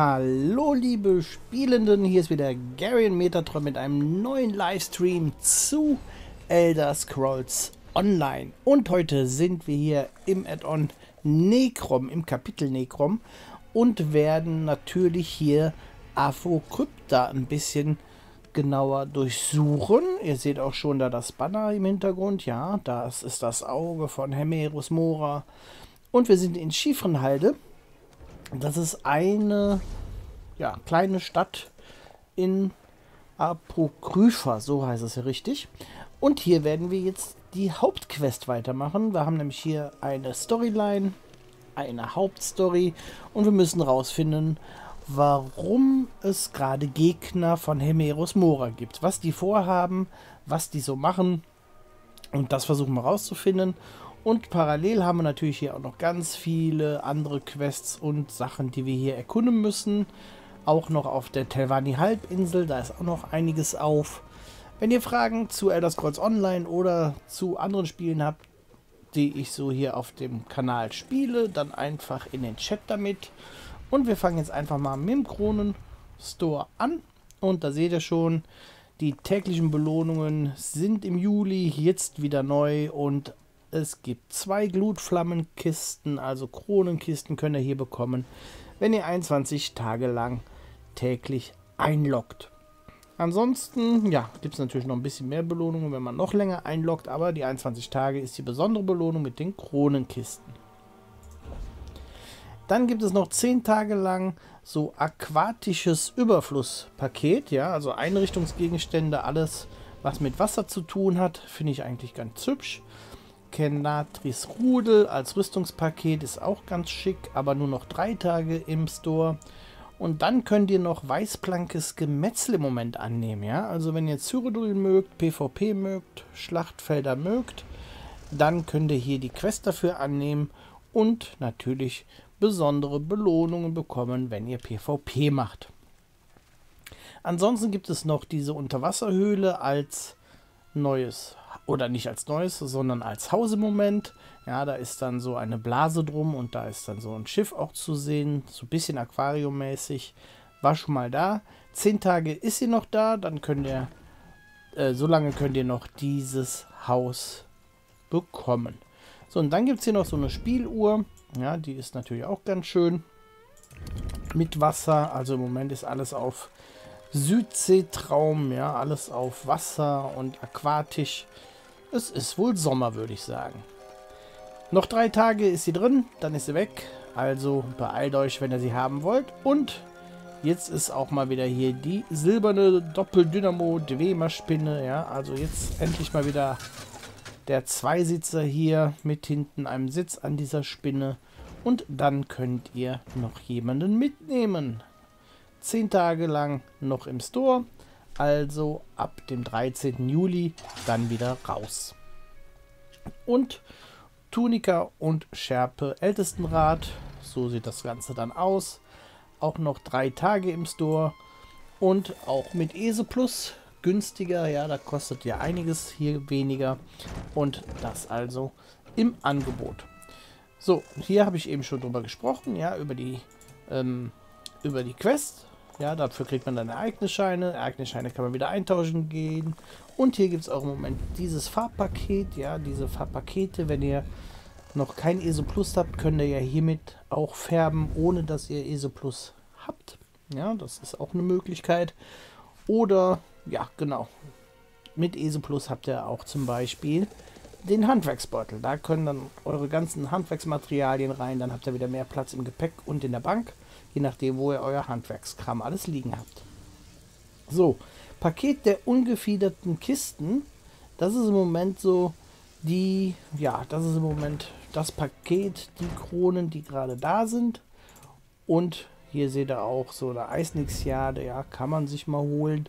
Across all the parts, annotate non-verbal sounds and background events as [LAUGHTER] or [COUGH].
Hallo liebe Spielenden, hier ist wieder Gary Metatron mit einem neuen Livestream zu Elder Scrolls Online. Und heute sind wir hier im Add-on Necrom, im Kapitel Necrom und werden natürlich hier Apokrypta ein bisschen genauer durchsuchen. Ihr seht auch schon da das Banner im Hintergrund, ja, das ist das Auge von Hemerus Mora. Und wir sind in Schiefrenhalde das ist eine ja, kleine Stadt in Apokrypha, so heißt es ja richtig. Und hier werden wir jetzt die Hauptquest weitermachen. Wir haben nämlich hier eine Storyline, eine Hauptstory und wir müssen rausfinden, warum es gerade Gegner von Hemerus Mora gibt. Was die vorhaben, was die so machen und das versuchen wir rauszufinden. Und parallel haben wir natürlich hier auch noch ganz viele andere Quests und Sachen, die wir hier erkunden müssen. Auch noch auf der Telvani Halbinsel, da ist auch noch einiges auf. Wenn ihr Fragen zu Elder Scrolls Online oder zu anderen Spielen habt, die ich so hier auf dem Kanal spiele, dann einfach in den Chat damit. Und wir fangen jetzt einfach mal mit dem Kronen-Store an. Und da seht ihr schon, die täglichen Belohnungen sind im Juli jetzt wieder neu und es gibt zwei Glutflammenkisten, also Kronenkisten könnt ihr hier bekommen, wenn ihr 21 Tage lang täglich einloggt. Ansonsten, ja, gibt es natürlich noch ein bisschen mehr Belohnungen, wenn man noch länger einloggt, aber die 21 Tage ist die besondere Belohnung mit den Kronenkisten. Dann gibt es noch 10 Tage lang so aquatisches Überflusspaket, ja, also Einrichtungsgegenstände, alles was mit Wasser zu tun hat, finde ich eigentlich ganz hübsch. Kenatris Rudel als Rüstungspaket ist auch ganz schick, aber nur noch drei Tage im Store. Und dann könnt ihr noch weißplankes Gemetzel im Moment annehmen, ja. Also wenn ihr Cyrodiil mögt, PvP mögt, Schlachtfelder mögt, dann könnt ihr hier die Quest dafür annehmen und natürlich besondere Belohnungen bekommen, wenn ihr PvP macht. Ansonsten gibt es noch diese Unterwasserhöhle als neues oder nicht als neues, sondern als Haus im Moment. Ja, da ist dann so eine Blase drum und da ist dann so ein Schiff auch zu sehen, so ein bisschen aquariummäßig. War schon mal da. Zehn Tage ist sie noch da, dann könnt ihr, äh, so lange könnt ihr noch dieses Haus bekommen. So, und dann gibt es hier noch so eine Spieluhr. Ja, die ist natürlich auch ganz schön. Mit Wasser, also im Moment ist alles auf Südseetraum, ja, alles auf Wasser und aquatisch. Es ist wohl Sommer, würde ich sagen. Noch drei Tage ist sie drin, dann ist sie weg. Also beeilt euch, wenn ihr sie haben wollt. Und jetzt ist auch mal wieder hier die silberne Doppeldynamo-Dwemer-Spinne. Ja, also jetzt endlich mal wieder der Zweisitzer hier mit hinten einem Sitz an dieser Spinne. Und dann könnt ihr noch jemanden mitnehmen. Zehn Tage lang noch im Store. Also ab dem 13. Juli dann wieder raus. Und Tunika und Schärpe Ältestenrat. So sieht das Ganze dann aus. Auch noch drei Tage im Store. Und auch mit ESE Plus günstiger. Ja, da kostet ja einiges hier weniger. Und das also im Angebot. So, hier habe ich eben schon drüber gesprochen. Ja, über die, ähm, über die Quest. Ja, dafür kriegt man dann Ereignisscheine. Ereignisscheine kann man wieder eintauschen gehen. Und hier gibt es auch im Moment dieses Farbpaket. Ja, diese Farbpakete, wenn ihr noch kein ESO Plus habt, könnt ihr ja hiermit auch färben, ohne dass ihr ESO Plus habt. Ja, das ist auch eine Möglichkeit. Oder, ja, genau. Mit ESO Plus habt ihr auch zum Beispiel den Handwerksbeutel. Da können dann eure ganzen Handwerksmaterialien rein. Dann habt ihr wieder mehr Platz im Gepäck und in der Bank je nachdem, wo ihr euer Handwerkskram alles liegen habt. So, Paket der ungefiederten Kisten. Das ist im Moment so die, ja, das ist im Moment das Paket, die Kronen, die gerade da sind. Und hier seht ihr auch so eine Eisnixjade, ja, kann man sich mal holen.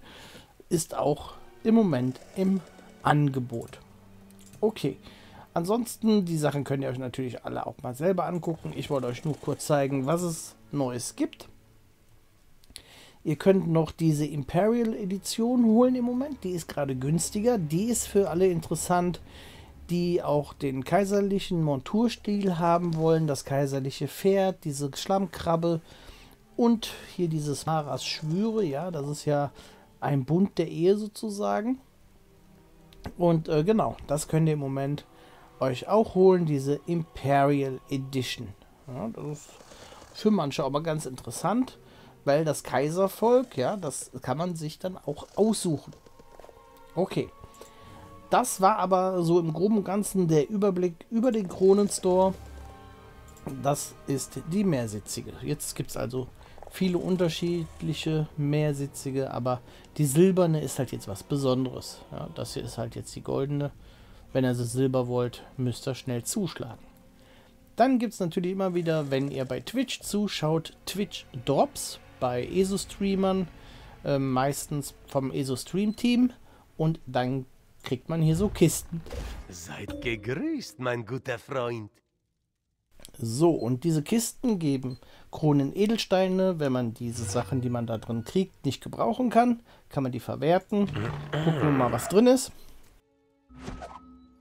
Ist auch im Moment im Angebot. Okay. Ansonsten, die Sachen könnt ihr euch natürlich alle auch mal selber angucken. Ich wollte euch nur kurz zeigen, was es Neues gibt. Ihr könnt noch diese Imperial Edition holen im Moment. Die ist gerade günstiger. Die ist für alle interessant, die auch den kaiserlichen Monturstil haben wollen. Das kaiserliche Pferd, diese Schlammkrabbe Und hier dieses Maras Schwüre, ja, das ist ja ein Bund der Ehe sozusagen. Und äh, genau, das könnt ihr im Moment euch auch holen, diese Imperial Edition. Ja, das ist für manche aber ganz interessant, weil das Kaiservolk, ja, das kann man sich dann auch aussuchen. Okay. Das war aber so im groben und Ganzen der Überblick über den Kronenstore. Das ist die mehrsitzige. Jetzt gibt es also viele unterschiedliche mehrsitzige, aber die silberne ist halt jetzt was Besonderes. Ja, das hier ist halt jetzt die goldene. Wenn ihr sie silber wollt, müsst ihr schnell zuschlagen. Dann gibt es natürlich immer wieder, wenn ihr bei Twitch zuschaut, Twitch-Drops bei ESO-Streamern, äh, meistens vom ESO-Stream-Team. Und dann kriegt man hier so Kisten. Seid gegrüßt, mein guter Freund. So, und diese Kisten geben Kronen Edelsteine. Wenn man diese Sachen, die man da drin kriegt, nicht gebrauchen kann, kann man die verwerten. Gucken wir mal, was drin ist.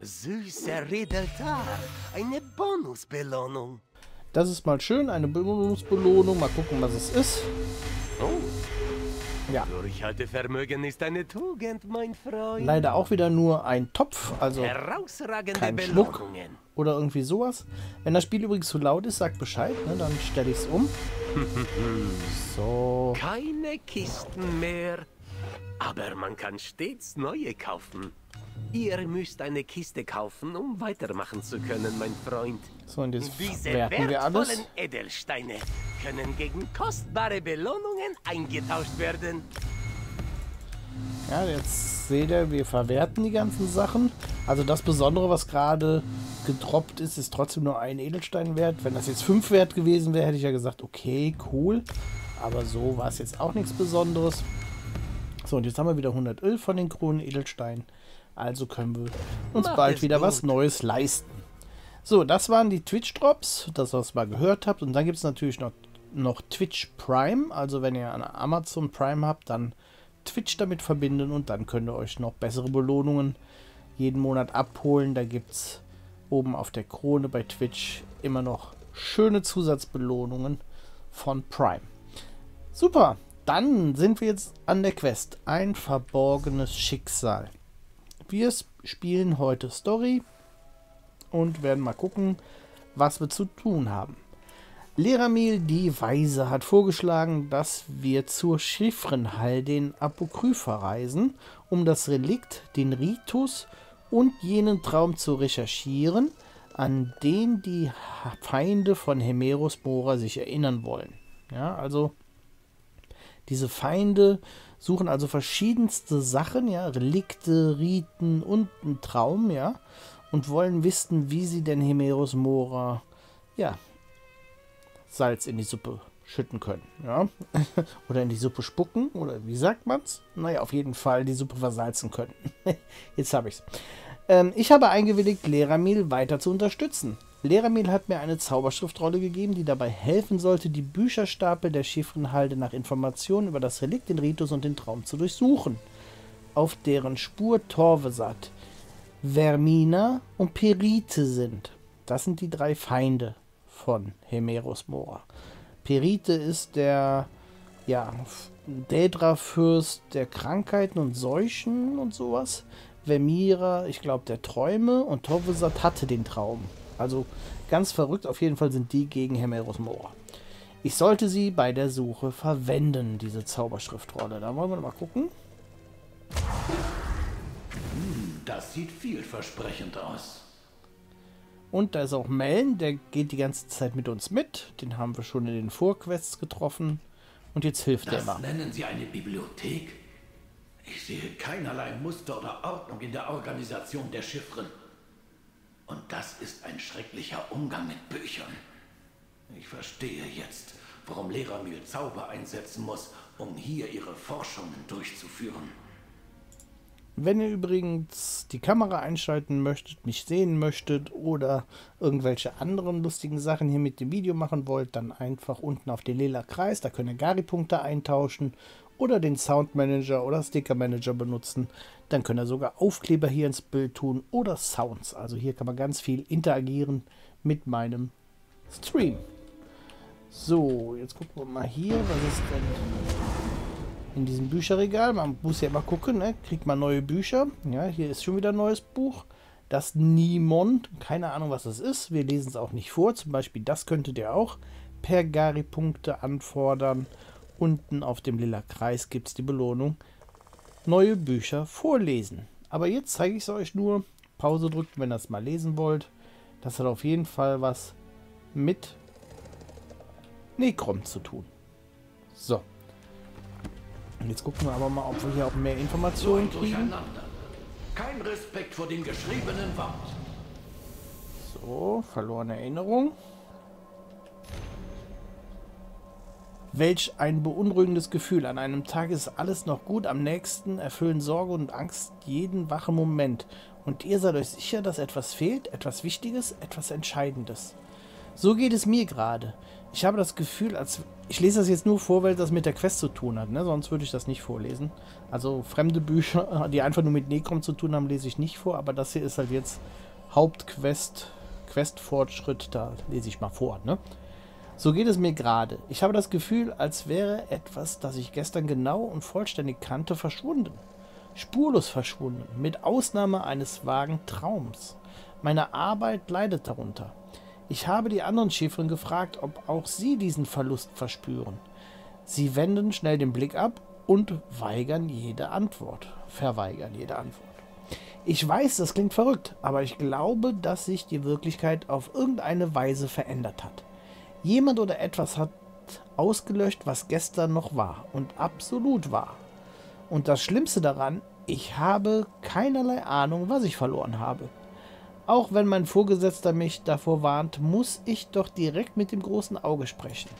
Süßer Redeltar, eine Bonusbelohnung. Das ist mal schön, eine Bonusbelohnung. Mal gucken, was es ist. Oh. Ja. Durchhaltevermögen ist eine Tugend, mein Freund. Leider auch wieder nur ein Topf, also Herausragende kein Schmuck oder irgendwie sowas. Wenn das Spiel übrigens zu laut ist, sagt Bescheid, ne? dann stelle ich es um. [LAUGHS] so. Keine Kisten mehr, aber man kann stets neue kaufen. Ihr müsst eine Kiste kaufen, um weitermachen zu können, mein Freund. So, und jetzt Diese werten wir alles. Edelsteine können gegen kostbare Belohnungen eingetauscht werden. Ja, jetzt seht ihr, wir verwerten die ganzen Sachen. Also das Besondere, was gerade gedroppt ist, ist trotzdem nur ein Edelstein wert. Wenn das jetzt 5 wert gewesen wäre, hätte ich ja gesagt, okay, cool. Aber so war es jetzt auch nichts Besonderes. So, und jetzt haben wir wieder 111 von den Kronen Edelsteinen. Also können wir uns Mach bald wieder gut. was Neues leisten. So, das waren die Twitch-Drops, das, was ihr mal gehört habt. Und dann gibt es natürlich noch, noch Twitch Prime. Also wenn ihr eine Amazon Prime habt, dann Twitch damit verbinden und dann könnt ihr euch noch bessere Belohnungen jeden Monat abholen. Da gibt es oben auf der Krone bei Twitch immer noch schöne Zusatzbelohnungen von Prime. Super, dann sind wir jetzt an der Quest. Ein verborgenes Schicksal. Wir spielen heute Story und werden mal gucken, was wir zu tun haben. Leramil die Weise hat vorgeschlagen, dass wir zur Chiffrenhaldin Apokrypha reisen, um das Relikt, den Ritus und jenen Traum zu recherchieren, an den die Feinde von Hemerus Mora sich erinnern wollen. Ja, also diese Feinde suchen also verschiedenste Sachen, ja, Relikte, Riten und einen Traum, ja, und wollen wissen, wie sie denn Hemerus Mora, ja, Salz in die Suppe schütten können, ja, [LAUGHS] oder in die Suppe spucken, oder wie sagt man's? Naja, auf jeden Fall die Suppe versalzen können. [LAUGHS] Jetzt habe ich's. Ähm, ich habe eingewilligt, Leramil weiter zu unterstützen. Leramil hat mir eine Zauberschriftrolle gegeben, die dabei helfen sollte, die Bücherstapel der Chiffrenhalde nach Informationen über das Relikt, den Ritus und den Traum zu durchsuchen. Auf deren Spur Torvesat, Vermina und Perite sind. Das sind die drei Feinde von Hemerus Mora. Perite ist der ja, Daedra-Fürst der Krankheiten und Seuchen und sowas. Vermira, ich glaube, der Träume und Torvesat hatte den Traum. Also ganz verrückt, auf jeden Fall sind die gegen Hemerus Mora. Ich sollte sie bei der Suche verwenden, diese Zauberschriftrolle. Da wollen wir mal gucken. Das sieht vielversprechend aus. Und da ist auch Meln, der geht die ganze Zeit mit uns mit. Den haben wir schon in den Vorquests getroffen. Und jetzt hilft er Das mal. nennen Sie eine Bibliothek? Ich sehe keinerlei Muster oder Ordnung in der Organisation der Chiffren. Und das ist ein schrecklicher Umgang mit Büchern. Ich verstehe jetzt, warum Leramil Zauber einsetzen muss, um hier ihre Forschungen durchzuführen. Wenn ihr übrigens die Kamera einschalten möchtet, mich sehen möchtet oder irgendwelche anderen lustigen Sachen hier mit dem Video machen wollt, dann einfach unten auf den lila Kreis, da könnt ihr Gari-Punkte eintauschen oder den Sound Manager oder Sticker Manager benutzen. Dann könnt ihr sogar Aufkleber hier ins Bild tun oder Sounds. Also hier kann man ganz viel interagieren mit meinem Stream. So, jetzt gucken wir mal hier. Was ist denn in diesem Bücherregal? Man muss ja immer gucken, ne? Kriegt man neue Bücher. Ja, hier ist schon wieder ein neues Buch. Das Nimon. Keine Ahnung, was das ist. Wir lesen es auch nicht vor. Zum Beispiel das könntet ihr auch per Gari-Punkte anfordern. Unten auf dem lila Kreis gibt es die Belohnung. Neue Bücher vorlesen. Aber jetzt zeige ich es euch nur. Pause drückt, wenn ihr es mal lesen wollt. Das hat auf jeden Fall was mit Necrom zu tun. So. Und jetzt gucken wir aber mal, ob wir hier auch mehr Informationen so kriegen. Kein Respekt vor dem geschriebenen Wort. So, verlorene Erinnerung. Welch ein beunruhigendes Gefühl. An einem Tag ist alles noch gut, am nächsten erfüllen Sorge und Angst jeden wachen Moment. Und ihr seid euch sicher, dass etwas fehlt, etwas Wichtiges, etwas Entscheidendes. So geht es mir gerade. Ich habe das Gefühl, als ich lese das jetzt nur vor, weil das mit der Quest zu tun hat, ne? sonst würde ich das nicht vorlesen. Also fremde Bücher, [LAUGHS] die einfach nur mit Necrom zu tun haben, lese ich nicht vor, aber das hier ist halt jetzt Hauptquest, Questfortschritt, da lese ich mal vor. Ne? So geht es mir gerade. Ich habe das Gefühl, als wäre etwas, das ich gestern genau und vollständig kannte, verschwunden. Spurlos verschwunden, mit Ausnahme eines vagen Traums. Meine Arbeit leidet darunter. Ich habe die anderen Schifferin gefragt, ob auch sie diesen Verlust verspüren. Sie wenden schnell den Blick ab und weigern jede Antwort. Verweigern jede Antwort. Ich weiß, das klingt verrückt, aber ich glaube, dass sich die Wirklichkeit auf irgendeine Weise verändert hat. Jemand oder etwas hat ausgelöscht, was gestern noch war und absolut war. Und das Schlimmste daran, ich habe keinerlei Ahnung, was ich verloren habe. Auch wenn mein Vorgesetzter mich davor warnt, muss ich doch direkt mit dem großen Auge sprechen.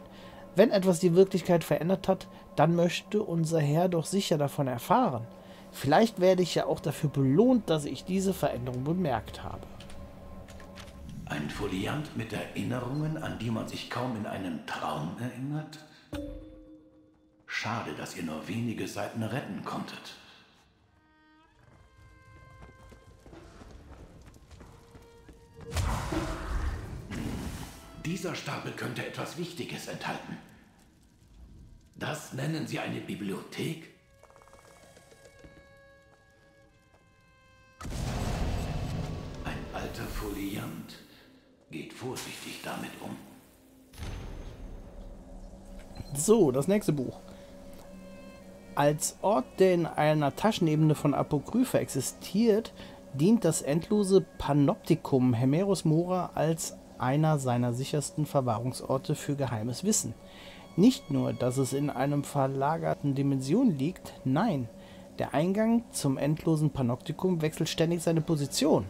Wenn etwas die Wirklichkeit verändert hat, dann möchte unser Herr doch sicher davon erfahren. Vielleicht werde ich ja auch dafür belohnt, dass ich diese Veränderung bemerkt habe. Ein Foliant mit Erinnerungen, an die man sich kaum in einem Traum erinnert? Schade, dass ihr nur wenige Seiten retten konntet. Dieser Stapel könnte etwas Wichtiges enthalten. Das nennen Sie eine Bibliothek? Ein alter Foliant. Geht vorsichtig damit um. So, das nächste Buch. Als Ort, der in einer Taschenebene von Apokrypha existiert, dient das endlose Panoptikum Hemerus Mora als einer seiner sichersten Verwahrungsorte für geheimes Wissen. Nicht nur, dass es in einem verlagerten Dimension liegt, nein, der Eingang zum endlosen Panoptikum wechselt ständig seine Position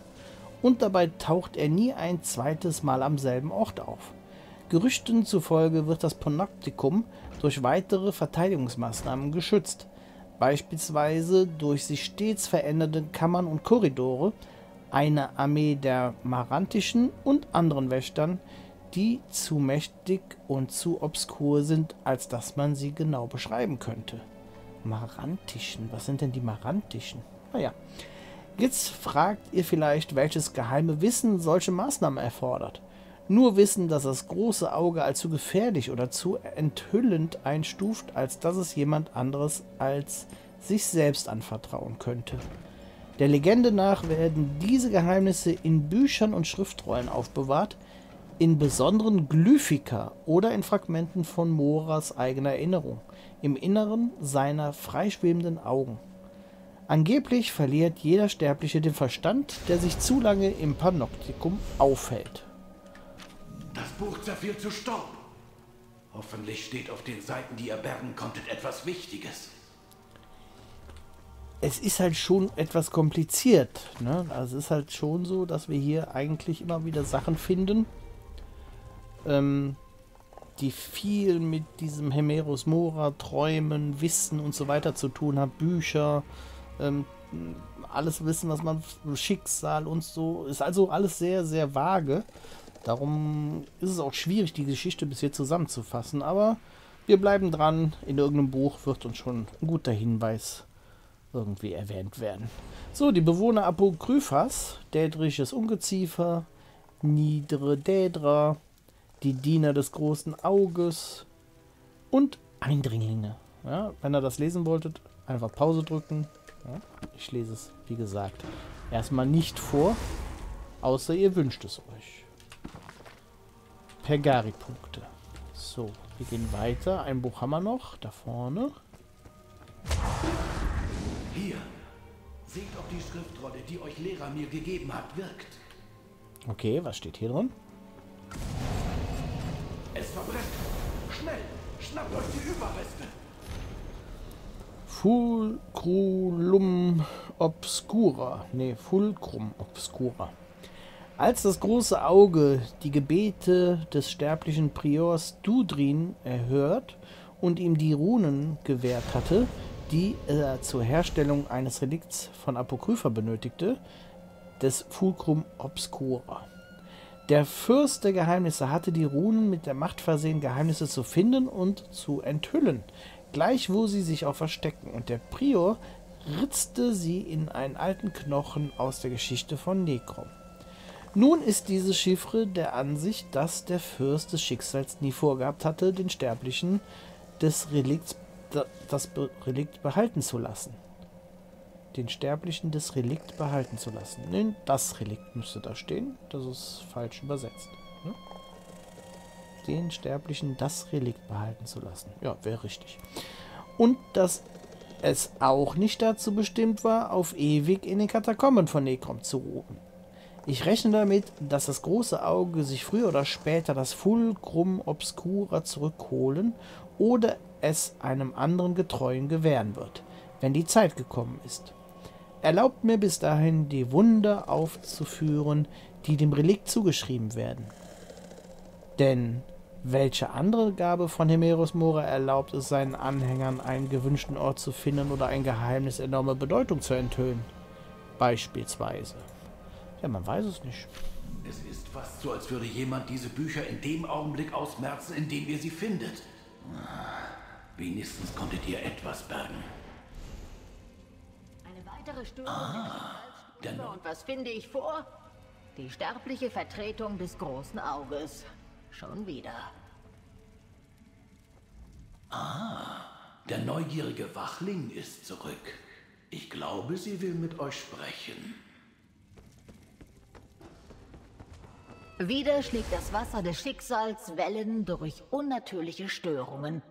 und dabei taucht er nie ein zweites Mal am selben Ort auf. Gerüchten zufolge wird das Panoptikum durch weitere Verteidigungsmaßnahmen geschützt, beispielsweise durch sich stets verändernde Kammern und Korridore, eine Armee der Marantischen und anderen Wächtern, die zu mächtig und zu obskur sind, als dass man sie genau beschreiben könnte. Marantischen, was sind denn die Marantischen? Naja, Jetzt fragt ihr vielleicht, welches geheime Wissen solche Maßnahmen erfordert. Nur Wissen, dass das große Auge als zu gefährlich oder zu enthüllend einstuft, als dass es jemand anderes als sich selbst anvertrauen könnte. Der Legende nach werden diese Geheimnisse in Büchern und Schriftrollen aufbewahrt, in besonderen Glyphika oder in Fragmenten von Moras eigener Erinnerung, im Inneren seiner freischwebenden Augen. Angeblich verliert jeder Sterbliche den Verstand, der sich zu lange im Panoptikum aufhält. Das Buch zerfiel zu Staub. Hoffentlich steht auf den Seiten, die ihr bergen konntet, etwas Wichtiges. Es ist halt schon etwas kompliziert. Ne? Also es ist halt schon so, dass wir hier eigentlich immer wieder Sachen finden, ähm, die viel mit diesem Hemerus Mora, Träumen, Wissen und so weiter zu tun haben. Bücher, ähm, alles wissen, was man Schicksal und so ist also alles sehr, sehr vage. Darum ist es auch schwierig, die Geschichte bis hier zusammenzufassen. Aber wir bleiben dran. In irgendeinem Buch wird uns schon ein guter Hinweis irgendwie erwähnt werden. So, die Bewohner Apokryphas, Dädrisches Ungeziefer, Niedere Dädra, die Diener des großen Auges und Eindringlinge. Ja, wenn ihr das lesen wolltet, einfach Pause drücken. Ja, ich lese es, wie gesagt, erstmal nicht vor, außer ihr wünscht es euch. Pergari-Punkte. So, wir gehen weiter. Ein Buch haben wir noch, da vorne. Hier. Seht, ob die Schriftrolle, die euch Lehrer mir gegeben hat, wirkt. Okay, was steht hier drin? Es verbrennt. Schnell, schnappt euch die Überreste. Fulcrum obscura. Nee, Fulcrum obscura. Als das große Auge die Gebete des sterblichen Priors Dudrin erhört und ihm die Runen gewährt hatte, die er zur Herstellung eines Relikts von Apokrypha benötigte, des Fulcrum obscura. Der Fürst der Geheimnisse hatte die Runen mit der Macht versehen, Geheimnisse zu finden und zu enthüllen, gleich wo sie sich auch verstecken, und der Prior ritzte sie in einen alten Knochen aus der Geschichte von Necrom. Nun ist diese Chiffre der Ansicht, dass der Fürst des Schicksals nie vorgehabt hatte, den Sterblichen des Relikts, das Relikt behalten zu lassen. Den Sterblichen des Relikt behalten zu lassen. Nein, das Relikt müsste da stehen. Das ist falsch übersetzt. Den Sterblichen das Relikt behalten zu lassen. Ja, wäre richtig. Und dass es auch nicht dazu bestimmt war, auf ewig in den Katakomben von Necrom zu ruhen. Ich rechne damit, dass das große Auge sich früher oder später das Fulcrum Obscura zurückholen oder es einem anderen Getreuen gewähren wird, wenn die Zeit gekommen ist. Erlaubt mir bis dahin, die Wunder aufzuführen, die dem Relikt zugeschrieben werden. Denn welche andere Gabe von Hemerus Mora erlaubt es seinen Anhängern, einen gewünschten Ort zu finden oder ein Geheimnis enormer Bedeutung zu enthüllen? Beispielsweise. Ja, man weiß es nicht. Es ist fast so, als würde jemand diese Bücher in dem Augenblick ausmerzen, in dem ihr sie findet. Wenigstens konntet ihr etwas bergen. Eine weitere Störung Ah, der der Und was finde ich vor? Die sterbliche Vertretung des großen Auges. Schon wieder. Der neugierige Wachling ist zurück. Ich glaube, sie will mit euch sprechen. Wieder schlägt das Wasser des Schicksals Wellen durch unnatürliche Störungen.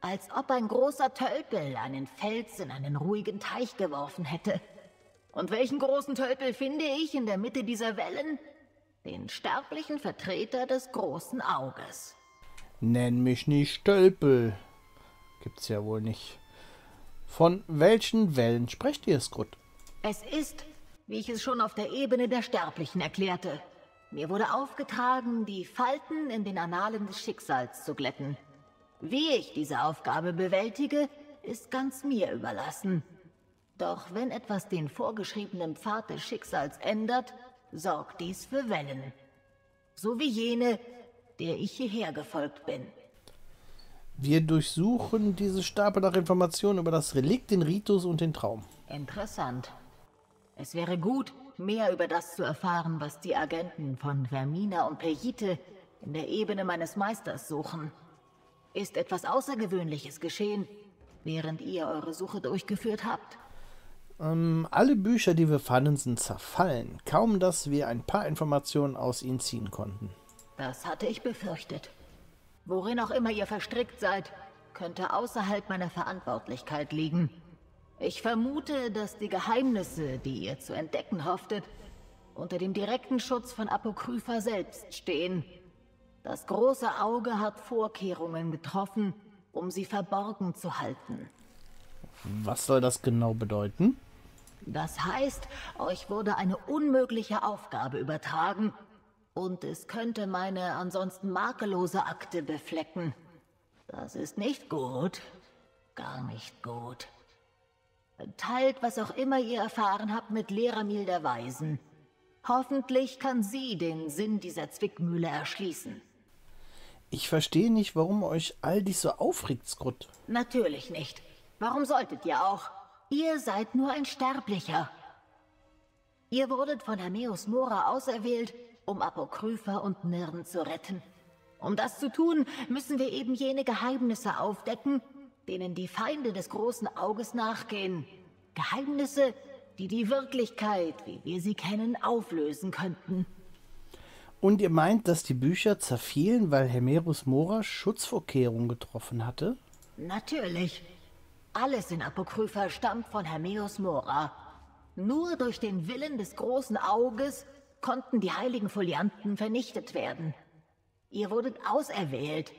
Als ob ein großer Tölpel einen Fels in einen ruhigen Teich geworfen hätte. Und welchen großen Tölpel finde ich in der Mitte dieser Wellen? Den sterblichen Vertreter des großen Auges. Nenn mich nicht Stölpel. Gibt's ja wohl nicht. Von welchen Wellen sprecht ihr, Skrut? Es ist, wie ich es schon auf der Ebene der Sterblichen erklärte. Mir wurde aufgetragen, die Falten in den Annalen des Schicksals zu glätten. Wie ich diese Aufgabe bewältige, ist ganz mir überlassen. Doch wenn etwas den vorgeschriebenen Pfad des Schicksals ändert, sorgt dies für Wellen. So wie jene, der ich hierher gefolgt bin. Wir durchsuchen diese Stapel nach Informationen über das Relikt, den Ritus und den Traum. Interessant. Es wäre gut, mehr über das zu erfahren, was die Agenten von Vermina und Pejite in der Ebene meines Meisters suchen. Ist etwas Außergewöhnliches geschehen, während ihr eure Suche durchgeführt habt? Ähm, alle Bücher, die wir fanden, sind zerfallen. Kaum, dass wir ein paar Informationen aus ihnen ziehen konnten. Das hatte ich befürchtet. Worin auch immer ihr verstrickt seid, könnte außerhalb meiner Verantwortlichkeit liegen. Ich vermute, dass die Geheimnisse, die ihr zu entdecken hofftet, unter dem direkten Schutz von Apokrypha selbst stehen. Das große Auge hat Vorkehrungen getroffen, um sie verborgen zu halten. Was soll das genau bedeuten? Das heißt, euch wurde eine unmögliche Aufgabe übertragen und es könnte meine ansonsten makellose Akte beflecken. Das ist nicht gut. Gar nicht gut. Teilt, was auch immer ihr erfahren habt, mit Leramil der Weisen. Hoffentlich kann sie den Sinn dieser Zwickmühle erschließen. Ich verstehe nicht, warum euch all dies so aufregt, Skrut. Natürlich nicht. Warum solltet ihr auch? Ihr seid nur ein Sterblicher. Ihr wurdet von Hermeus Mora auserwählt, um Apokrypha und Nirn zu retten. Um das zu tun, müssen wir eben jene Geheimnisse aufdecken, denen die Feinde des großen Auges nachgehen. Geheimnisse, die die Wirklichkeit, wie wir sie kennen, auflösen könnten. Und ihr meint, dass die Bücher zerfielen, weil Hermerus Mora Schutzvorkehrungen getroffen hatte? Natürlich. Alles in Apokrypha stammt von Hermeus Mora. Nur durch den Willen des großen Auges konnten die heiligen Folianten vernichtet werden. Ihr wurdet auserwählt.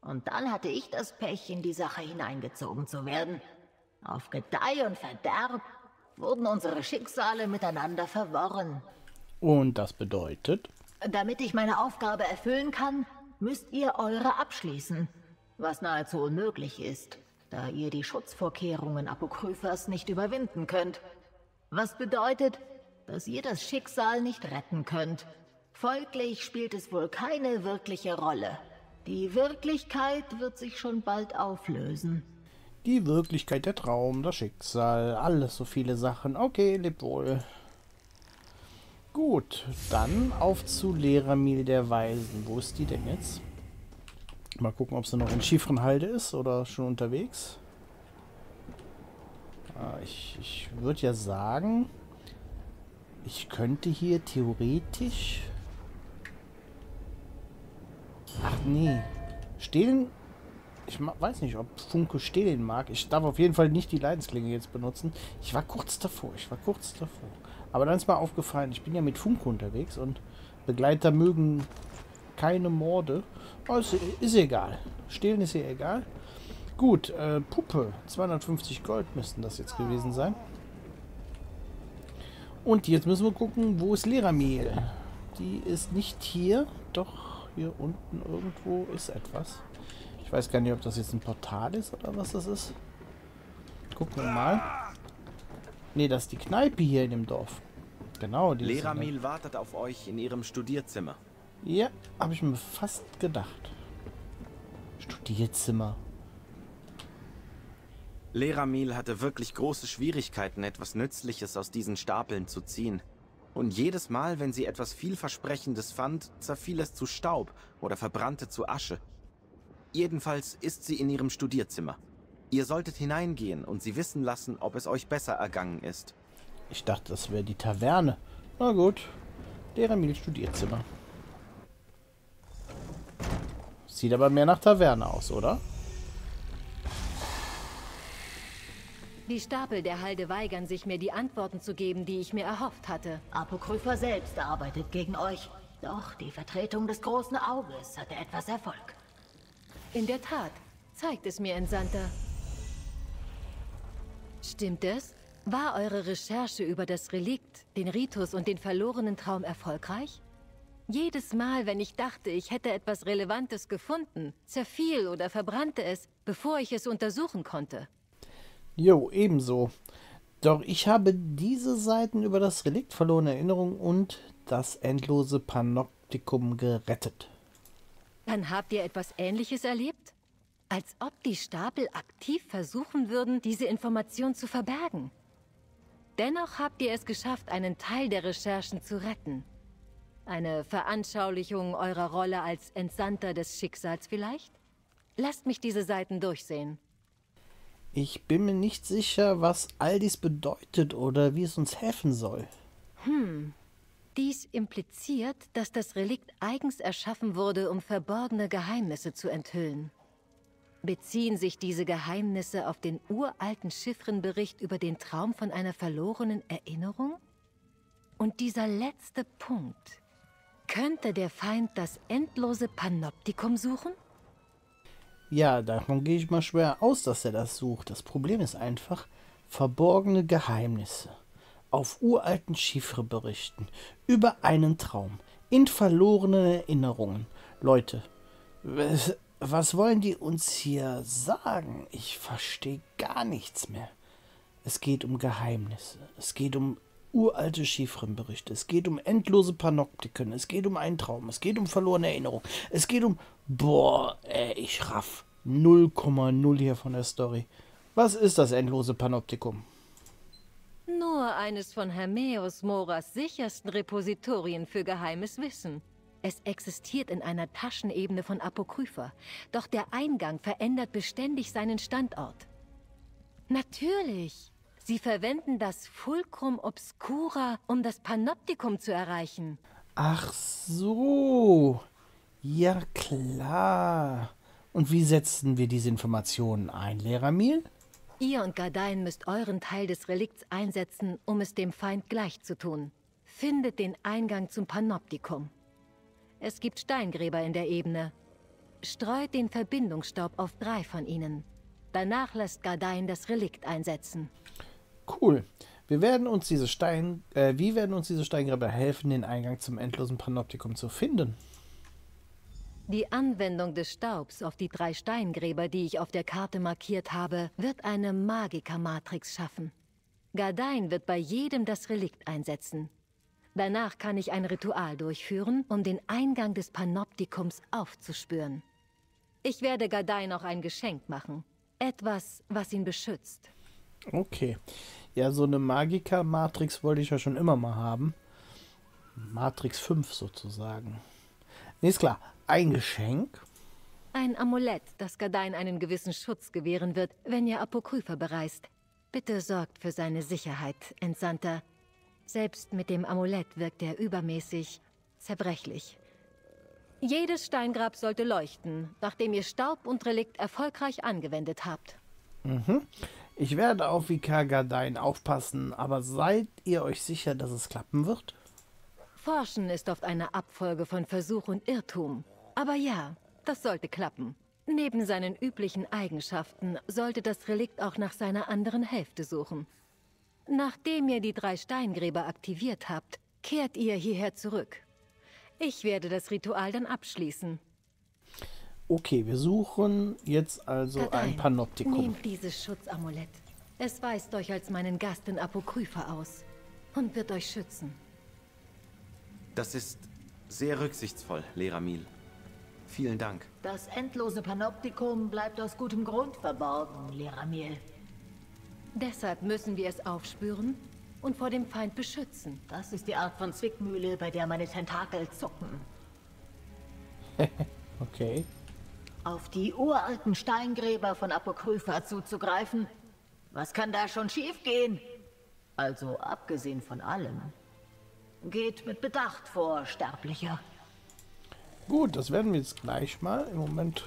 Und dann hatte ich das Pech, in die Sache hineingezogen zu werden. Auf Gedeih und Verderb wurden unsere Schicksale miteinander verworren. Und das bedeutet? Damit ich meine Aufgabe erfüllen kann, müsst ihr eure abschließen. Was nahezu unmöglich ist, da ihr die Schutzvorkehrungen Apokryphas nicht überwinden könnt. Was bedeutet, dass ihr das Schicksal nicht retten könnt. Folglich spielt es wohl keine wirkliche Rolle. Die Wirklichkeit wird sich schon bald auflösen. Die Wirklichkeit, der Traum, das Schicksal, alles so viele Sachen. Okay, lebt wohl. Gut, dann auf zu Leramil der Weisen. Wo ist die denn jetzt? Mal gucken, ob sie noch in Schiefrenhalde ist oder schon unterwegs. Ah, ich ich würde ja sagen, ich könnte hier theoretisch... Ach nee. Stehlen... Ich weiß nicht, ob Funke stehlen mag. Ich darf auf jeden Fall nicht die Leidensklinge jetzt benutzen. Ich war kurz davor. Ich war kurz davor. Aber dann ist mir aufgefallen, ich bin ja mit Funke unterwegs und Begleiter mögen keine Morde. Oh, ist, ist egal. Stehlen ist hier egal. Gut, äh, Puppe. 250 Gold müssten das jetzt gewesen sein. Und jetzt müssen wir gucken, wo ist Leramil? Die ist nicht hier. Doch, hier unten irgendwo ist etwas. Ich weiß gar nicht, ob das jetzt ein Portal ist oder was das ist. Gucken wir mal. Ne, das ist die Kneipe hier in dem Dorf. Genau. Die Leramil wartet auf euch in ihrem Studierzimmer. Ja, habe ich mir fast gedacht. Studierzimmer. Leramil hatte wirklich große Schwierigkeiten, etwas Nützliches aus diesen Stapeln zu ziehen. Und jedes Mal, wenn sie etwas vielversprechendes fand, zerfiel es zu Staub oder verbrannte zu Asche. Jedenfalls ist sie in ihrem Studierzimmer. Ihr solltet hineingehen und sie wissen lassen, ob es euch besser ergangen ist. Ich dachte, das wäre die Taverne. Na gut. Leramil Studierzimmer. Sieht aber mehr nach Taverne aus, oder? Die Stapel der Halde weigern sich, mir die Antworten zu geben, die ich mir erhofft hatte. Apokrypha selbst arbeitet gegen euch. Doch die Vertretung des großen Auges hatte etwas Erfolg. In der Tat. Zeigt es mir, Entsandter. Stimmt es? War eure Recherche über das Relikt, den Ritus und den verlorenen Traum erfolgreich? Jedes Mal, wenn ich dachte, ich hätte etwas Relevantes gefunden, zerfiel oder verbrannte es, bevor ich es untersuchen konnte. Jo, ebenso. Doch ich habe diese Seiten über das Relikt verlorene Erinnerung und das endlose Panoptikum gerettet. Dann habt ihr etwas Ähnliches erlebt? Als ob die Stapel aktiv versuchen würden, diese Information zu verbergen. Dennoch habt ihr es geschafft, einen Teil der Recherchen zu retten. Eine Veranschaulichung eurer Rolle als Entsandter des Schicksals vielleicht? Lasst mich diese Seiten durchsehen. Ich bin mir nicht sicher, was all dies bedeutet oder wie es uns helfen soll. Hm. Dies impliziert, dass das Relikt eigens erschaffen wurde, um verborgene Geheimnisse zu enthüllen. Beziehen sich diese Geheimnisse auf den uralten Chiffrenbericht über den Traum von einer verlorenen Erinnerung? Und dieser letzte Punkt. Könnte der Feind das endlose Panoptikum suchen? Ja, davon gehe ich mal schwer aus, dass er das sucht. Das Problem ist einfach verborgene Geheimnisse. Auf uralten Chiffreberichten. Über einen Traum. In verlorenen Erinnerungen. Leute, was wollen die uns hier sagen? Ich verstehe gar nichts mehr. Es geht um Geheimnisse. Es geht um uralte Chiffrenberichte. Es geht um endlose Panoptiken. Es geht um einen Traum. Es geht um verlorene Erinnerung. Es geht um. Boah, ey, ich raff 0,0 hier von der Story. Was ist das endlose Panoptikum? Nur eines von Hermeus Moras sichersten Repositorien für geheimes Wissen. Es existiert in einer Taschenebene von Apokrypha, doch der Eingang verändert beständig seinen Standort. Natürlich. Sie verwenden das Fulcrum Obscura, um das Panoptikum zu erreichen. Ach so. Ja, klar. Und wie setzen wir diese Informationen ein, Lehrer Miel? Ihr und Gardein müsst euren Teil des Relikts einsetzen, um es dem Feind gleich zu tun. Findet den Eingang zum Panoptikum. Es gibt Steingräber in der Ebene. Streut den Verbindungsstaub auf drei von ihnen. Danach lässt Gardein das Relikt einsetzen. Cool. Wir werden uns diese Stein, äh, wie werden uns diese Steingräber helfen, den Eingang zum endlosen Panoptikum zu finden? Die Anwendung des Staubs auf die drei Steingräber, die ich auf der Karte markiert habe, wird eine Magiker-Matrix schaffen. Gardein wird bei jedem das Relikt einsetzen. Danach kann ich ein Ritual durchführen, um den Eingang des Panoptikums aufzuspüren. Ich werde Gardein auch ein Geschenk machen. Etwas, was ihn beschützt. Okay. Ja, so eine Magiker-Matrix wollte ich ja schon immer mal haben. Matrix 5 sozusagen. Nee, ist klar. Ein Geschenk. Ein Amulett, das Gardein einen gewissen Schutz gewähren wird, wenn ihr Apokrypha bereist. Bitte sorgt für seine Sicherheit, Entsandter. Selbst mit dem Amulett wirkt er übermäßig zerbrechlich. Jedes Steingrab sollte leuchten, nachdem ihr Staub und Relikt erfolgreich angewendet habt. Mhm. Ich werde auf Vikar Gardein aufpassen, aber seid ihr euch sicher, dass es klappen wird? Forschen ist oft eine Abfolge von Versuch und Irrtum. Aber ja, das sollte klappen. Neben seinen üblichen Eigenschaften sollte das Relikt auch nach seiner anderen Hälfte suchen. Nachdem ihr die drei Steingräber aktiviert habt, kehrt ihr hierher zurück. Ich werde das Ritual dann abschließen. Okay, wir suchen jetzt also Gardein, ein Panoptikum. Nehmt dieses Schutzamulett. Es weist euch als meinen Gast in Apokrypha aus und wird euch schützen. Das ist sehr rücksichtsvoll, Lehrer Miel. Vielen Dank. Das endlose Panoptikum bleibt aus gutem Grund verborgen, Lehrer Miel. Deshalb müssen wir es aufspüren und vor dem Feind beschützen. Das ist die Art von Zwickmühle, bei der meine Tentakel zucken. [LAUGHS] Okay. Auf die uralten Steingräber von Apokrypha zuzugreifen? Was kann da schon schiefgehen? Also abgesehen von allem. Geht mit Bedacht vor, Sterblicher. Gut, das werden wir jetzt gleich mal. Im Moment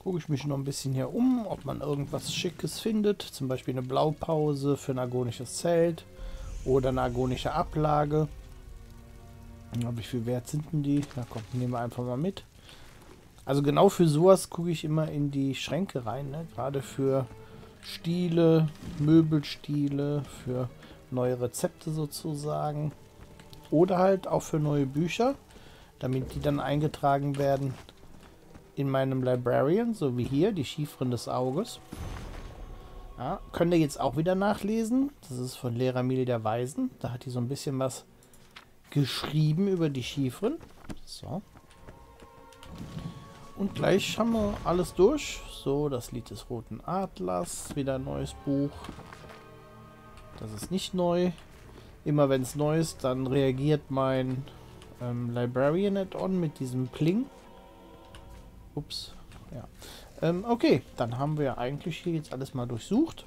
gucke ich mich noch ein bisschen hier um, ob man irgendwas Schickes findet. Zum Beispiel eine Blaupause für ein agonisches Zelt oder eine agonische Ablage. Wie viel wert sind denn die? Na komm, nehmen wir einfach mal mit. Also genau für sowas gucke ich immer in die Schränke rein. Ne? Gerade für Stiele, Möbelstiele, für neue Rezepte sozusagen. Oder halt auch für neue Bücher, damit die dann eingetragen werden in meinem Librarian, so wie hier, die Chiffren des Auges. Ja, könnt ihr jetzt auch wieder nachlesen. Das ist von Lehrer Mil der Weisen. Da hat die so ein bisschen was geschrieben über die Chiffren. So. Und gleich haben wir alles durch. So, das Lied des Roten Adlers. Wieder ein neues Buch. Das ist nicht neu. Immer wenn es neu ist, dann reagiert mein ähm, Librarian Add-on mit diesem Pling. Ups. Ja. Ähm, okay, dann haben wir eigentlich hier jetzt alles mal durchsucht.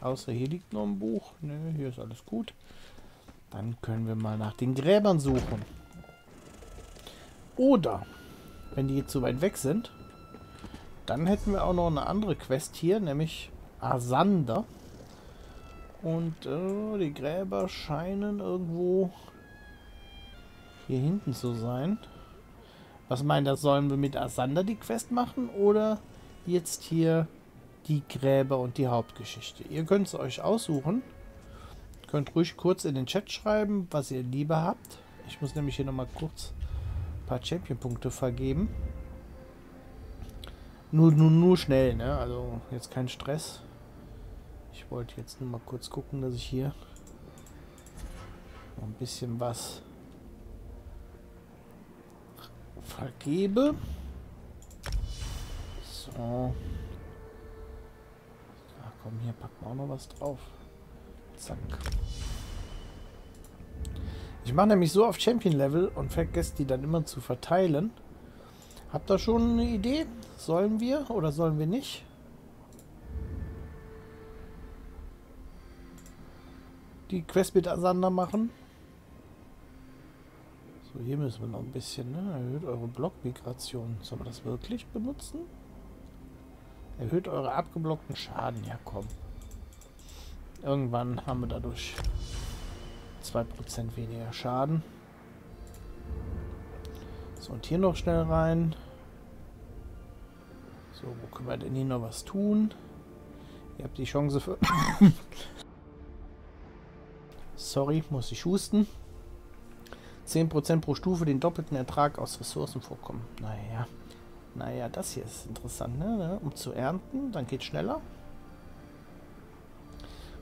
Außer hier liegt noch ein Buch. Nö, hier ist alles gut. Dann können wir mal nach den Gräbern suchen. Oder, wenn die so weit weg sind, dann hätten wir auch noch eine andere Quest hier, nämlich Asander. Und äh, die Gräber scheinen irgendwo hier hinten zu sein. Was meint das? Sollen wir mit Asander die Quest machen oder jetzt hier die Gräber und die Hauptgeschichte? Ihr könnt es euch aussuchen. Könnt ruhig kurz in den Chat schreiben, was ihr lieber habt. Ich muss nämlich hier nochmal kurz paar Champion-Punkte vergeben. Nur, nur, nur schnell, ne? Also jetzt kein Stress. Ich wollte jetzt nur mal kurz gucken, dass ich hier ein bisschen was vergebe. So. Ach komm, hier packen wir auch noch was drauf. Zack. Ich mache nämlich so auf Champion-Level und vergesse die dann immer zu verteilen. Habt ihr schon eine Idee? Sollen wir oder sollen wir nicht? Die Quest mit Asander machen. So, hier müssen wir noch ein bisschen, ne? Erhöht eure Blockmigration. Sollen wir das wirklich benutzen? Erhöht eure abgeblockten Schaden. Ja, komm. Irgendwann haben wir dadurch 2% weniger Schaden. So, und hier noch schnell rein. So, wo können wir denn hier noch was tun? Ihr habt die Chance für... [COUGHS] Sorry, muss ich husten. 10% pro Stufe den doppelten Ertrag aus Ressourcen vorkommen. Naja. Naja, das hier ist interessant, ne? Um zu ernten, dann geht schneller.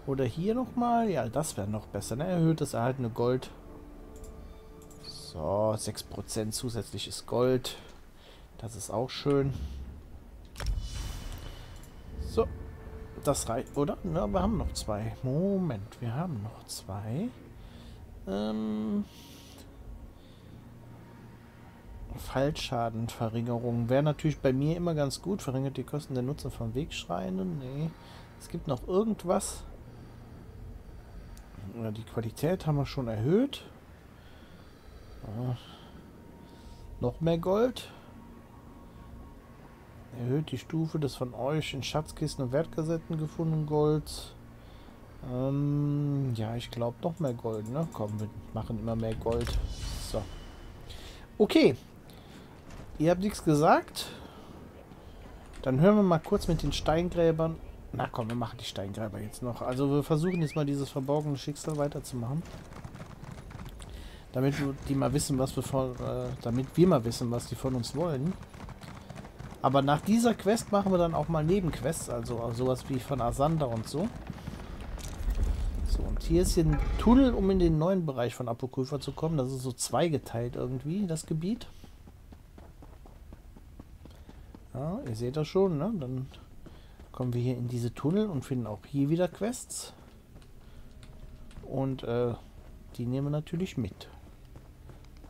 Oder hier nochmal. Ja, das wäre noch besser, ne? Erhöhtes erhaltene Gold. So, 6% zusätzliches Gold. Das ist auch schön. So. Das reicht, oder? Na, wir haben noch zwei. Moment, wir haben noch zwei. Ähm... Fallschadenverringerung wäre natürlich bei mir immer ganz gut. Verringert die Kosten der Nutzer von Wegschreinen. Nee. Es gibt noch irgendwas. Die Qualität haben wir schon erhöht. Ja. Noch mehr Gold. Erhöht die Stufe des von euch in Schatzkisten und Wertkasetten gefundenen Golds. Ähm, ja, ich glaube noch mehr Gold, ne? Komm, wir machen immer mehr Gold. So. Okay, Ihr habt nichts gesagt. Dann hören wir mal kurz mit den Steingräbern. Na komm, wir machen die Steingräber jetzt noch. Also wir versuchen jetzt mal dieses verborgene Schicksal weiterzumachen. Damit die mal wissen, was wir von, äh, damit wir mal wissen, was die von uns wollen. Aber nach dieser Quest machen wir dann auch mal Nebenquests, also sowas wie von Asander und so. So, und hier ist hier ein Tunnel, um in den neuen Bereich von Apokrypha zu kommen. Das ist so zweigeteilt irgendwie, das Gebiet. Ja, ihr seht das schon, ne? Dann kommen wir hier in diese Tunnel und finden auch hier wieder Quests. Und äh, die nehmen wir natürlich mit.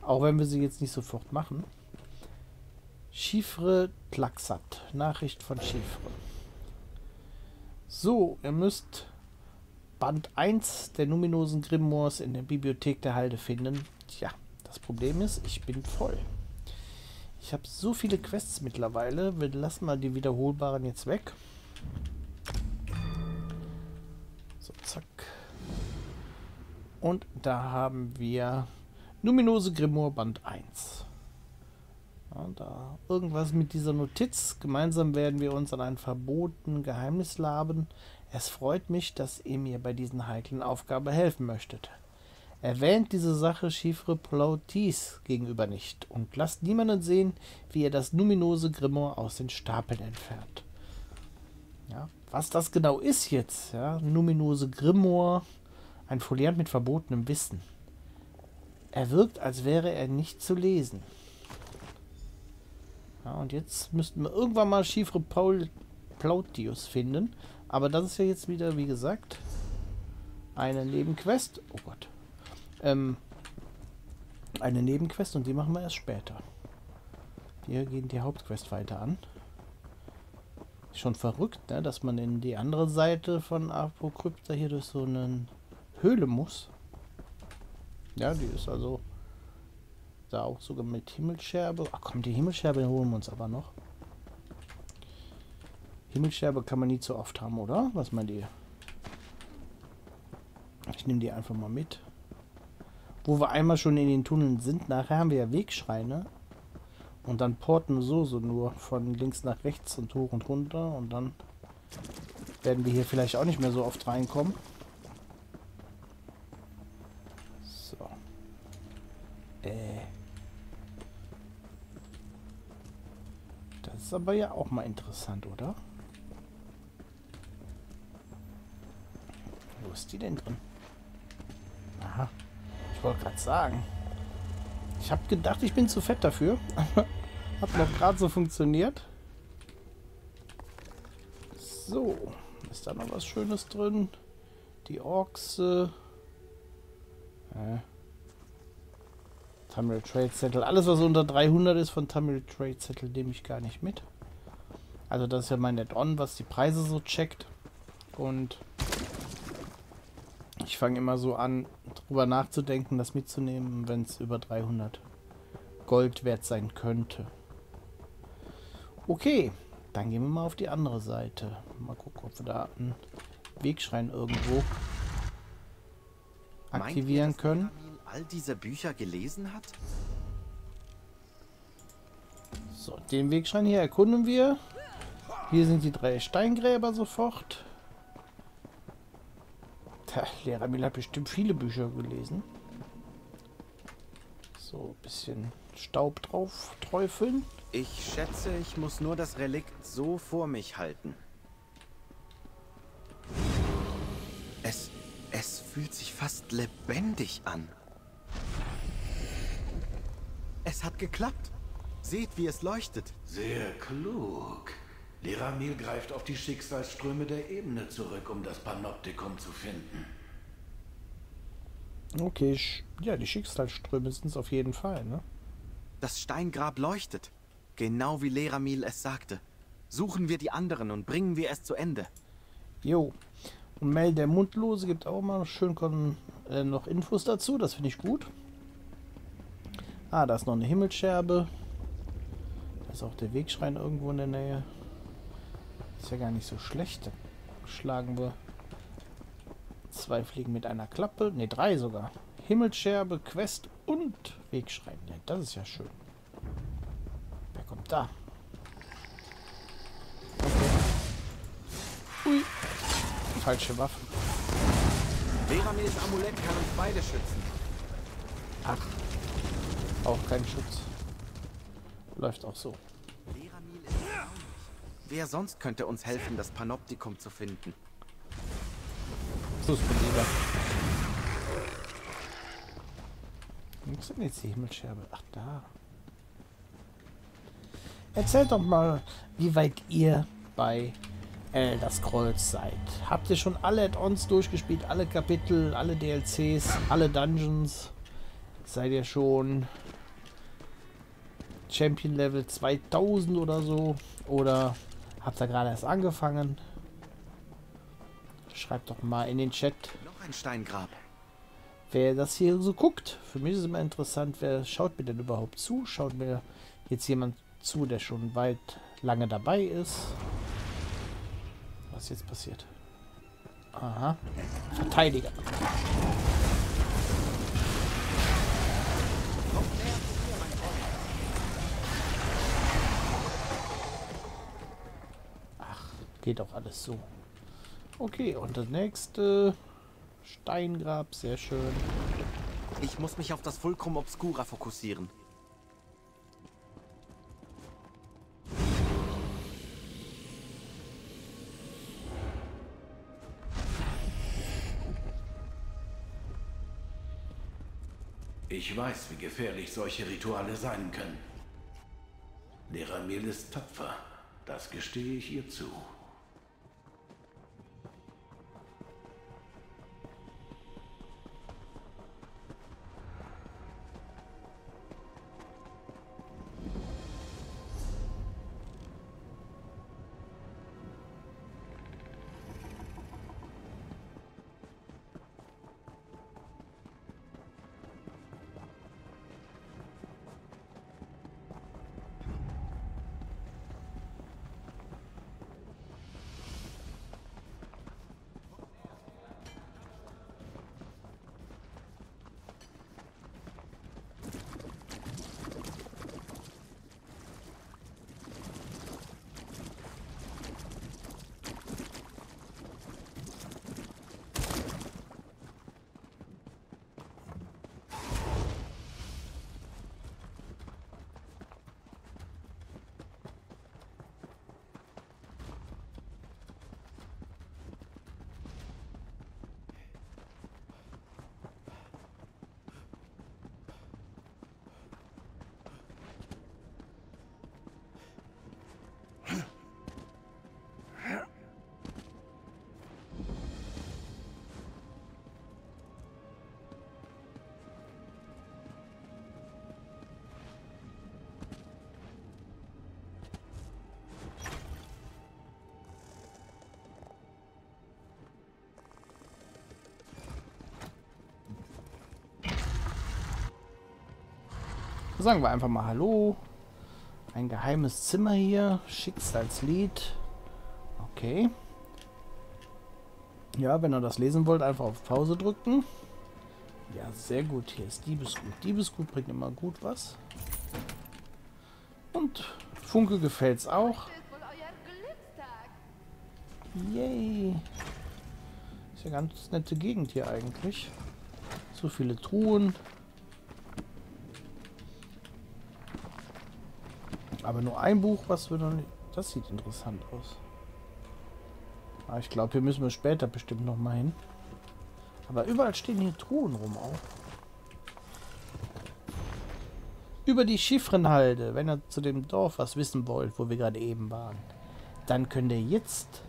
Auch wenn wir sie jetzt nicht sofort machen. Chiffre Tlaxat. Nachricht von Chiffre. So, ihr müsst Band 1 der numinosen Grimoires in der Bibliothek der Halde finden. Tja, das Problem ist, ich bin voll. Ich habe so viele Quests mittlerweile. Wir lassen mal die wiederholbaren jetzt weg. So, zack. Und da haben wir Numinose Grimoire Band 1. Ja, da irgendwas mit dieser Notiz. Gemeinsam werden wir uns an ein verbotenen Geheimnis laben. Es freut mich, dass ihr mir bei diesen heiklen Aufgabe helfen möchtet. Erwähnt diese Sache Chiffre Plautis gegenüber nicht und lasst niemanden sehen, wie er das numinose Grimoire aus den Stapeln entfernt. Ja, was das genau ist jetzt, ja, numinose Grimoire, ein Foliant mit verbotenem Wissen. Er wirkt, als wäre er nicht zu lesen. Ja, und jetzt müssten wir irgendwann mal Chiffre Paul Plautius finden. Aber das ist ja jetzt wieder, wie gesagt, eine Nebenquest. Oh Gott ähm, eine Nebenquest und die machen wir erst später. Hier gehen die Hauptquest weiter an. Schon verrückt, ne? dass man in die andere Seite von Apokrypta hier durch so eine Höhle muss. Ja, die ist also da auch sogar mit Himmelscherbe. Ach komm, die Himmelscherbe holen wir uns aber noch. Himmelscherbe kann man nie zu oft haben, oder? Was meint ihr? Ich nehme die einfach mal mit. Wo wir einmal schon in den Tunneln sind. Nachher haben wir ja Wegschreine. Und dann porten so, so nur von links nach rechts und hoch und runter. Und dann werden wir hier vielleicht auch nicht mehr so oft reinkommen. So. Äh. Das ist aber ja auch mal interessant, oder? Wo ist die denn drin? Aha. Ich wollte gerade sagen. Ich habe gedacht, ich bin zu fett dafür. [LAUGHS] Hat noch gerade so funktioniert. So. Ist da noch was Schönes drin? Die Ochse. Äh. Tamil Trade Zettel. Alles, was unter 300 ist von Tamil Trade Zettel, nehme ich gar nicht mit. Also das ist ja mein Add-on, was die Preise so checkt. Und ich fange immer so an, drüber nachzudenken, das mitzunehmen, wenn es über 300 Gold wert sein könnte. Okay, dann gehen wir mal auf die andere Seite. Mal gucken, ob wir da einen Wegschrein irgendwo aktivieren ihr, können. All diese Bücher gelesen hat? So, den Wegschrein hier erkunden wir. Hier sind die drei Steingräber sofort. Der Lehrer Mill hat bestimmt viele Bücher gelesen. So, ein bisschen Staub drauf träufeln. Ich schätze, ich muss nur das Relikt so vor mich halten. Es, es fühlt sich fast lebendig an. Es hat geklappt. Seht, wie es leuchtet. Sehr klug. Leramil greift auf die Schicksalsströme der Ebene zurück, um das Panoptikum zu finden. Okay, sch- ja, die Schicksalsströme sind es auf jeden Fall, ne? Das Steingrab leuchtet. Genau wie Leramil es sagte. Suchen wir die anderen und bringen wir es zu Ende. Jo. Und Mel der Mundlose gibt auch mal schön äh, noch Infos dazu. Das finde ich gut. Ah, da ist noch eine Himmelscherbe. Da ist auch der Wegschrein irgendwo in der Nähe. Ist ja gar nicht so schlecht. Schlagen wir zwei Fliegen mit einer Klappe. Ne, drei sogar. Himmelscherbe, Quest und Wegschrein. Ja, das ist ja schön. Da? Okay. Ui. Falsche Waffe. Leramils Amulett kann uns beide schützen. Ach. Auch kein Schutz. Läuft auch so. Wer sonst könnte uns helfen, das Panoptikum zu finden? Lieber. Wo ist denn jetzt die Himmelscherbe? Ach, da. Erzählt doch mal, wie weit ihr bei Elder Scrolls seid. Habt ihr schon alle Add-ons durchgespielt? Alle Kapitel, alle DLCs, alle Dungeons? Seid ihr schon Champion Level 2000 oder so? Oder habt ihr gerade erst angefangen? Schreibt doch mal in den Chat, Noch ein Steingrab. wer das hier so guckt. Für mich ist es immer interessant, wer schaut mir denn überhaupt zu? Schaut mir jetzt jemand zu, der schon weit lange dabei ist? Was jetzt passiert? Aha. Verteidiger. Ach, geht auch alles so. Okay, und das nächste Steingrab, sehr schön. Ich muss mich auf das Fulcrum Obscura fokussieren. Ich weiß, wie gefährlich solche Rituale sein können. Leramil ist tapfer. Das gestehe ich ihr zu. Sagen wir einfach mal Hallo. Ein geheimes Zimmer hier. Schicksalslied. Okay. Ja, wenn ihr das lesen wollt, einfach auf Pause drücken. Ja, sehr gut. Hier ist Diebesgut. Diebesgut bringt immer gut was. Und Funke gefällt's auch. Yay. Ist ja ganz nette Gegend hier eigentlich. So viele Truhen. Aber nur ein Buch, was wir noch nicht... Das sieht interessant aus. Aber ich glaube, hier müssen wir später bestimmt noch mal hin. Aber überall stehen hier Truhen rum auch. Über die Chiffrenhalde, wenn ihr zu dem Dorf was wissen wollt, wo wir gerade eben waren, dann könnt ihr jetzt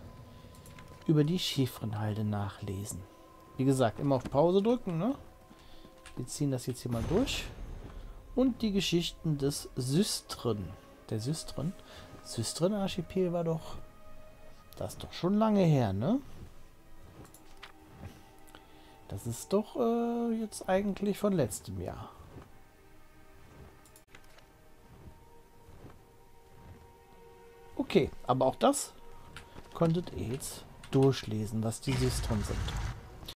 über die Chiffrenhalde nachlesen. Wie gesagt, immer auf Pause drücken, ne? Wir ziehen das jetzt hier mal durch. Und die Geschichten des Systren. Der Systren. Systren-Archipel war doch... Das ist doch schon lange her, ne? Das ist doch äh, jetzt eigentlich von letztem Jahr. Okay, aber auch das konntet ihr jetzt durchlesen, was die Systren sind.